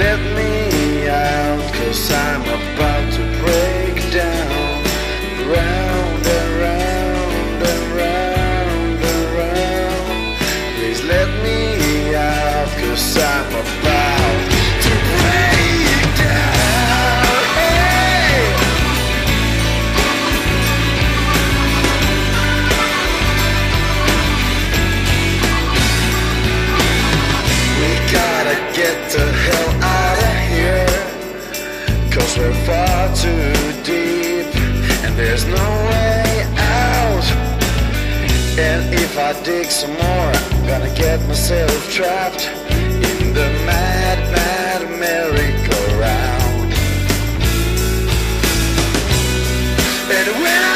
let me too deep. And there's no way out. And if I dig some more, I'm gonna get myself trapped in the mad, mad merry-go-round. And when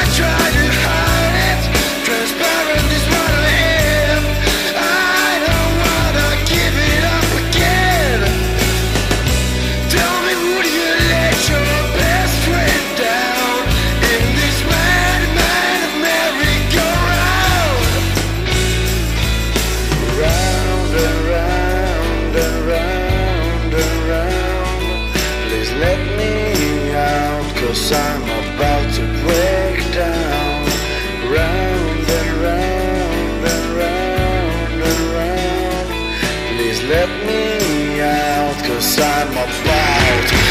and round and round and round. Please let me out, cause I'm about to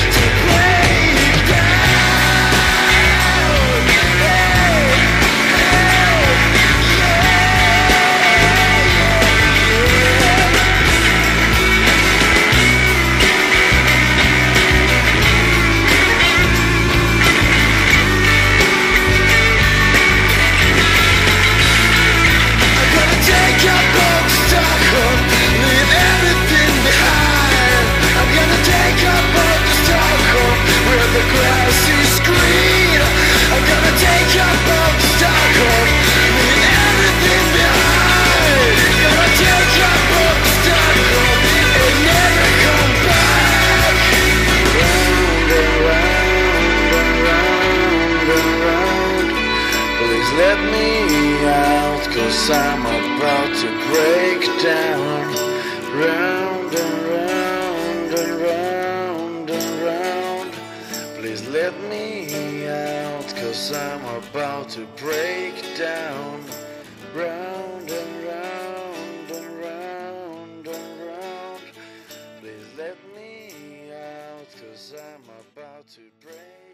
Please let me out, cause I'm about to break down. Round and round and round and round. Please let me out, cause I'm about to break down. Round and round and round and round. Please let me out, cause I'm about to break